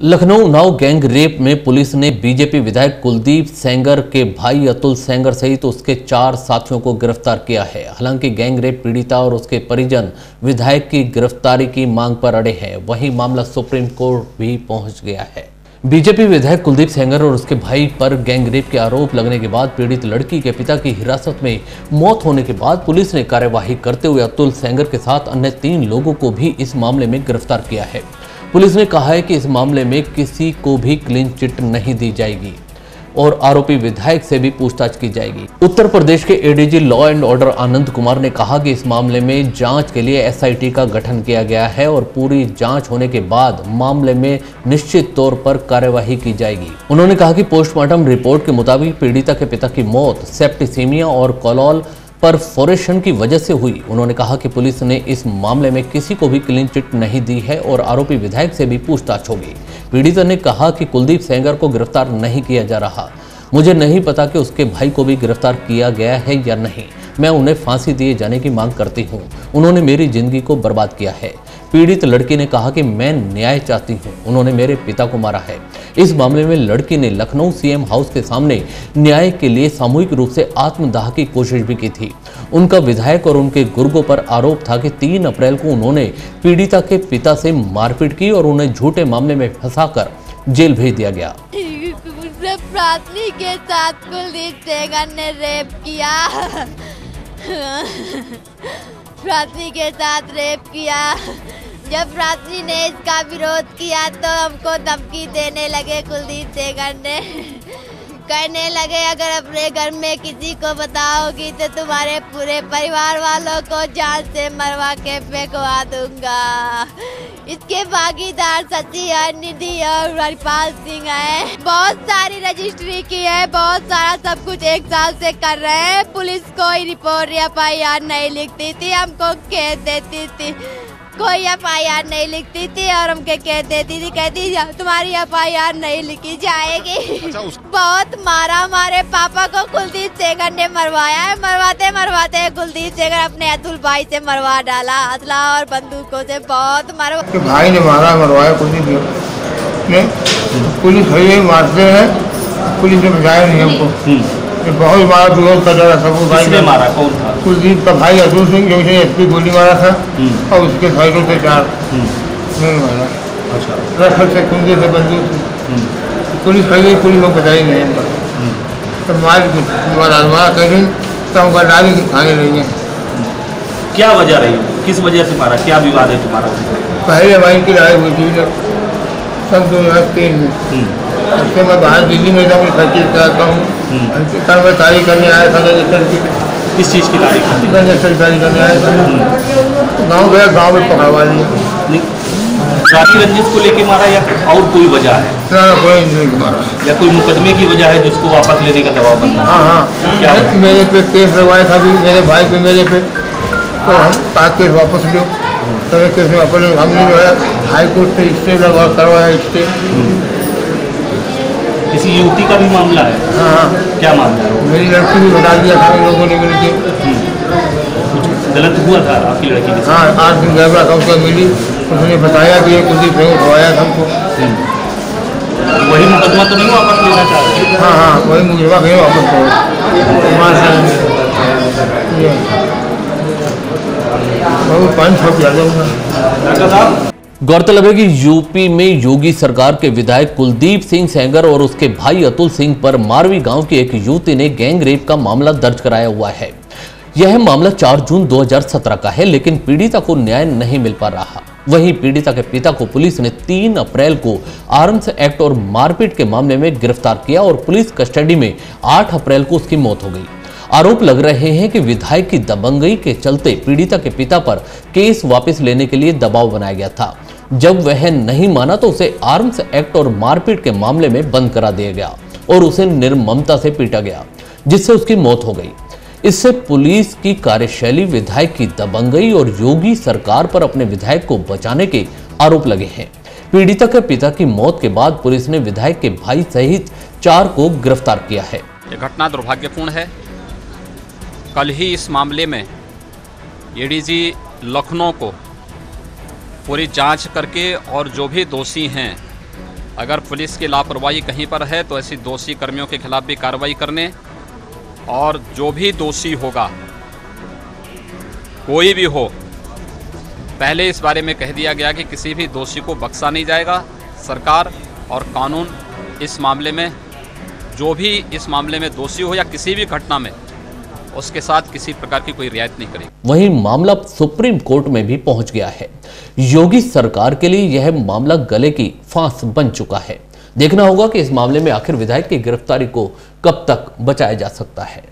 Lucknow Unnao gang rape में police ने BJP विधायक कुलदीप सेंगर के भाई अतुल सेंगर सहित तो उसके चार साथियों को गिरफ़्तार किया है। हालाँकि गैंग रेप पीड़िता और उसके परिजन विधायक की गिरफ्तारी की मांग पर अड़े हैं। वहीं मामला सुप्रीम कोर्ट भी पहुँच गया है। बीजेपी विधायक कुलदीप सेंगर और उसके भाई पर गैंग रेप के आरोप लगने के बाद पीड़ित लड़की के पिता की हिरासत में मौत होने के बाद पुलिस ने कार्यवाही करते हुए अतुल सेंगर के साथ अन्य तीन लोगों को भी इस मामले में गिरफ़्तार किया है। पुलिस ने कहा है कि इस मामले में किसी को भी क्लीन चिट नहीं दी जाएगी और आरोपी विधायक से भी पूछताछ की जाएगी। उत्तर प्रदेश के ADG law and order Anand Kumar ने कहा कि इस मामले में जाँच के लिए एसआईटी का गठन किया गया है और पूरी जाँच होने के बाद मामले में निश्चित तौर पर कार्यवाही की जाएगी। उन्होंने कहा कि पोस्टमार्टम रिपोर्ट के मुताबिक पीड़िता के पिता की मौत, सेप्टिसीमिया और कोलॉल परफोरेशन की वजह से हुई। उन्होंने कहा कि पुलिस ने इस मामले में किसी को भी क्लीन चिट नहीं दी है और आरोपी विधायक से भी पूछताछ होगी। पीड़िता ने कहा कि कुलदीप सेंगर को गिरफ़्तार नहीं किया जा रहा। मुझे नहीं पता कि उसके भाई को भी गिरफ़्तार किया गया है या नहीं। मैं उन्हें फांसी दिए जाने की मांग करती हूँ। उन्होंने मेरी ज़िंदगी को बर्बाद किया है। पीड़ित लड़की ने कहा कि मैं न्याय चाहती हूँ। उन्होंने मेरे पिता को मारा है। इस मामले में लड़की ने लखनऊ सीएम हाउस के सामने न्याय के लिए सामूहिक रूप से आत्मदाह की कोशिश भी की थी। उनका विधायक और उनके गुर्गों पर आरोप था कि 3 अप्रैल को उन्होंने पीड़िता के पिता से मारपीट की और उन्हें झूठे मामले में फंसाकर जेल भेज दिया गया। के साथ कुलदीप सेंगर ने रेप किया। प्रार्थनी के साथ रेप किया। जब प्रार्थनी ने इसका विरोध किया तो हमको धमकी देने लगे कुलदीप सेंगर ने। कहने लगे, अगर अपने घर में किसी को बताओगी तो तुम्हारे पूरे परिवार वालों को जान से मरवा के फेंकवा दूँगा। इसके भागीदार सची है निधि और हरिपाल सिंह है। बहुत सारी रजिस्ट्री की है, बहुत सारा सब कुछ एक साल से कर रहे हैं। पुलिस कोई रिपोर्ट एफ़ आई आर नहीं लिखती थी, हमको कह देती थी। कोई एफ़ आई आर नहीं लिखती थी और हमके कह देती थी कहती तुम्हारी एफ़ आई आर नहीं लिखी जाएगी। अच्छा उस... बहुत मारा हमारे पापा को कुलदीप सेगर ने मरवाया है मरवाते मरवाते कुलदीप सेगर अपने अतुल भाई से मरवा डाला असला और बंदूकों से बहुत मरवा तो भाई ने मारा मरवाया कुलदीप ने? पुलिस मारते हैं। पुलिस ने बचाया नहीं हमको। हम्म। बहुत मारा विरोध कर रहा था भाई ने मारा? कौन था? कुलदीप का भाई अतुल सिंह जो एस पी गोली मारा था हम्म। और उसके साइकिल से चार हम्म। मारा। अच्छा। रखल से कुंजे से बंदूक हम्म। पुलिस खड़ी पुलिस को बताई नहीं तो मार मारा कह रही तो हमका डाली खाने है। क्या वजह रही? किस वजह से मारा? क्या विवाद है तुम्हारा? पहले हमारी की लड़ाई हुई थी सन दो हज़ार तीन में। उससे मैं बाहर दिल्ली में जाऊँ खर्ची कराता हूँ। हम्म। कल मैं तारीख करने आया था रजिस्टर की। किस चीज़ की तारीख रजिस्टर तारीख करने आया था। हम्म। गाँव गया गाँव में पकड़वा लिया जाति रंजिश को लेके मारा या और कोई वजह है? कोई नहीं मारा। या कोई मुकदमे की वजह है जिसको वापस लेने का दबाव बनता हाँ? हाँ क्या मेरे पे केस लगवाया था भी मेरे भाई पे मेरे पे। तो हम सात केस वापस लो तो केस वापस हमने जो है हाई कोर्ट से स्टे लगवा करवाया स्टे। किसी युवती का भी मामला है? हाँ। हाँ क्या मामला है? मेरी लड़की भी बता दिया था लोगों ने मिलकर हम्म। कुछ गलत हुआ था आपकी लड़की के हाँ आठ दिन गैबरा था उसको मिली। उसने बताया कि ये कुलदीप सिंह उठवाया था हमको। हम्म। वही मुकदमा तो नहीं वापस लेना चाह रहे हाँ हाँ वही मुकदमा कहीं वापस करो पाँच सौ जाऊँगा गौरतलब है कि यूपी में योगी सरकार के विधायक कुलदीप सिंह सेंगर और उसके भाई अतुल सिंह पर मारवी गाँव की एक युवती ने गैंग रेप का मामला दर्ज कराया हुआ है। यह मामला 4 जून 2017 का है, लेकिन पीड़िता को न्याय नहीं मिल पा रहा। वहीं पीड़िता के पिता को पुलिस ने 3 अप्रैल को आर्म्स एक्ट और मारपीट के मामले में गिरफ़्तार किया और पुलिस कस्टडी में 8 अप्रैल को उसकी मौत हो गई। आरोप लग रहे हैं कि विधायक की दबंगई के चलते पीड़िता के पिता पर केस वापस लेने के लिए दबाव बनाया गया था। जब वह नहीं माना तो उसे आर्म्स एक्ट और मारपीट के मामले में बंद करा दिया गया और उसे निर्ममता से पीटा गया, जिससे उसकी मौत हो गई। इससे पुलिस की कार्यशैली विधायक की दबंगई और योगी सरकार पर अपने विधायक को बचाने के आरोप लगे हैं। पीड़िता के पिता की मौत के बाद पुलिस ने विधायक के भाई सहित चार को गिरफ़्तार किया है। घटना दुर्भाग्यपूर्ण है। कल ही इस मामले में एडीजी लखनऊ को पूरी जाँच करके और जो भी दोषी हैं, अगर पुलिस की लापरवाही कहीं पर है तो ऐसी दोषी कर्मियों के खिलाफ भी कार्रवाई करने और जो भी दोषी होगा, कोई भी हो, पहले इस बारे में कह दिया गया कि किसी भी दोषी को बख्शा नहीं जाएगा। सरकार और कानून इस मामले में, जो भी इस मामले में दोषी हो या किसी भी घटना में उसके साथ किसी प्रकार की कोई रियायत नहीं करेगी। वहीं मामला सुप्रीम कोर्ट में भी पहुँच गया है। योगी सरकार के लिए यह मामला गले की फांस बन चुका है। देखना होगा कि इस मामले में आखिर विधायक की गिरफ्तारी को कब तक बचाया जा सकता है।